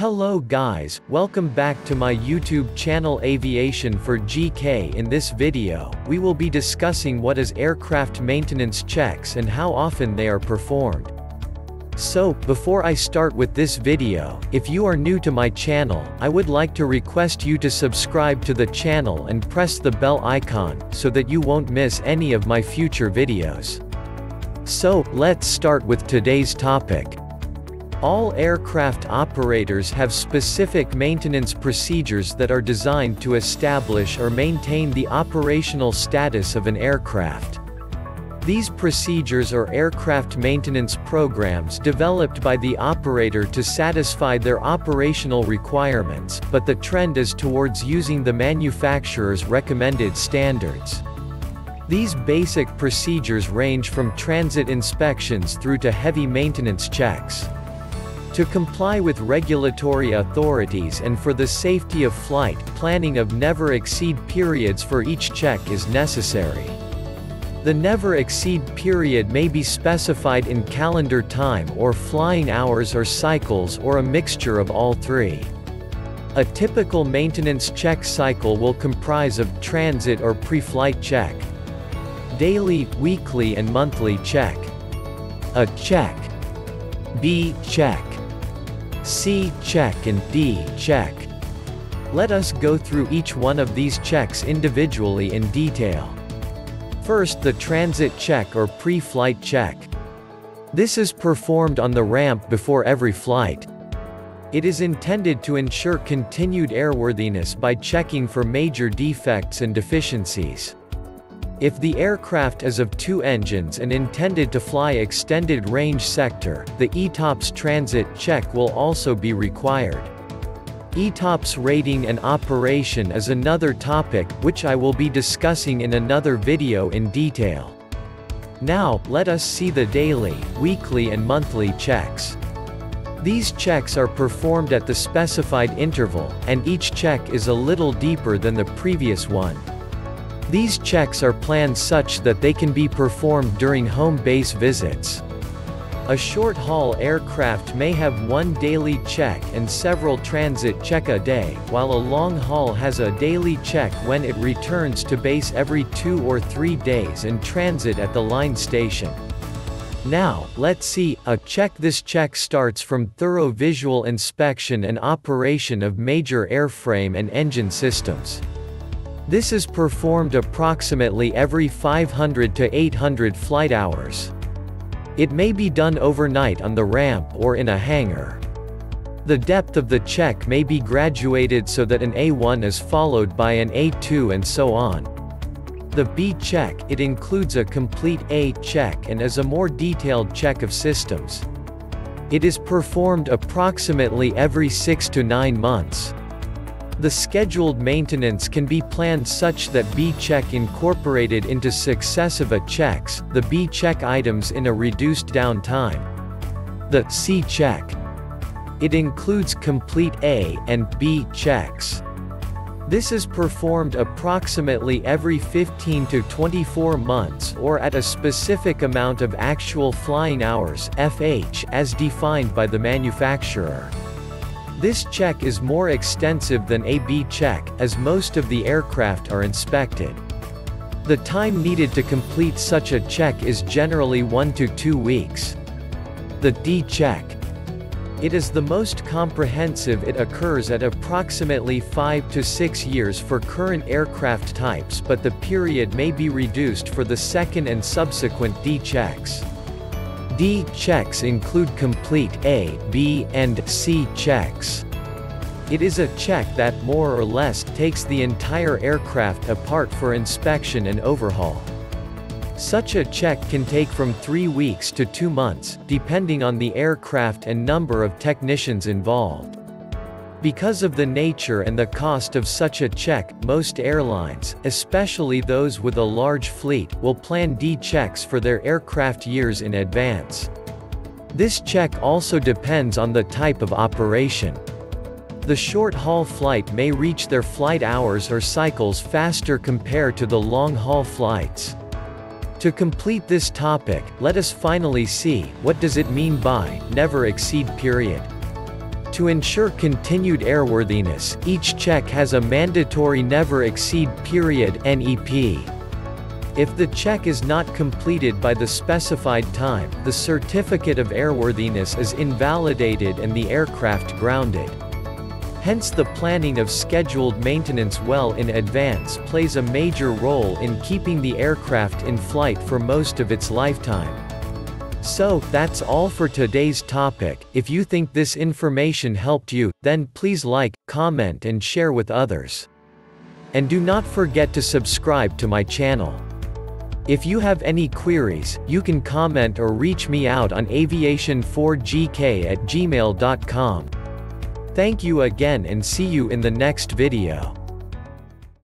Hello guys, welcome back to my YouTube channel Aviation for GK in this video, we will be discussing what is aircraft maintenance checks and how often they are performed. So, before I start with this video, if you are new to my channel, I would like to request you to subscribe to the channel and press the bell icon, so that you won't miss any of my future videos. So, let's start with today's topic. All aircraft operators have specific maintenance procedures that are designed to establish or maintain the operational status of an aircraft. These procedures are aircraft maintenance programs developed by the operator to satisfy their operational requirements, but the trend is towards using the manufacturer's recommended standards. These basic procedures range from transit inspections through to heavy maintenance checks. To comply with regulatory authorities and for the safety of flight, planning of never exceed periods for each check is necessary. The never exceed period may be specified in calendar time or flying hours or cycles or a mixture of all three. A typical maintenance check cycle will comprise of transit or pre-flight check, daily, weekly and monthly check, a check, B check, C check and D check. Let us go through each one of these checks individually in detail. First the transit check or pre-flight check. This is performed on the ramp before every flight. It is intended to ensure continued airworthiness by checking for major defects and deficiencies. If the aircraft is of two engines and intended to fly extended range sector, the ETOPS transit check will also be required. ETOPS rating and operation is another topic, which I will be discussing in another video in detail. Now, let us see the daily, weekly and monthly checks. These checks are performed at the specified interval, and each check is a little deeper than the previous one. These checks are planned such that they can be performed during home base visits. A short-haul aircraft may have one daily check and several transit check a day, while a long haul has a daily check when it returns to base every two or three days and transit at the line station. Now, let's see, a check This check starts from thorough visual inspection and operation of major airframe and engine systems. This is performed approximately every 500 to 800 flight hours. It may be done overnight on the ramp or in a hangar. The depth of the check may be graduated so that an A1 is followed by an A2 and so on. The B check, it includes a complete A check and is a more detailed check of systems. It is performed approximately every 6 to 9 months. The scheduled maintenance can be planned such that B-check incorporated into successive A checks, the B-check items in a reduced downtime. The C-check. It includes complete A and B checks. This is performed approximately every 15 to 24 months or at a specific amount of actual flying hours FH as defined by the manufacturer. This check is more extensive than a B check, as most of the aircraft are inspected. The time needed to complete such a check is generally 1 to 2 weeks. The D check. It is the most comprehensive it occurs at approximately 5 to 6 years for current aircraft types but the period may be reduced for the second and subsequent D checks. D checks include complete A, B, and C checks. It is a check that more or less takes the entire aircraft apart for inspection and overhaul. Such a check can take from three weeks to two months, depending on the aircraft and number of technicians involved. Because of the nature and the cost of such a check, most airlines, especially those with a large fleet, will plan D checks for their aircraft years in advance. This check also depends on the type of operation. The short-haul flight may reach their flight hours or cycles faster compared to the long-haul flights. To complete this topic, let us finally see, what does it mean by, never exceed period. To ensure continued airworthiness, each check has a mandatory never exceed period NEP. If the check is not completed by the specified time, the certificate of airworthiness is invalidated and the aircraft grounded. Hence the planning of scheduled maintenance well in advance plays a major role in keeping the aircraft in flight for most of its lifetime. So, that's all for today's topic. If you think this information helped you, then please like, comment and share with others. And do not forget to subscribe to my channel. If you have any queries, you can comment or reach me out on aviation4gk at gmail.com. Thank you again and see you in the next video.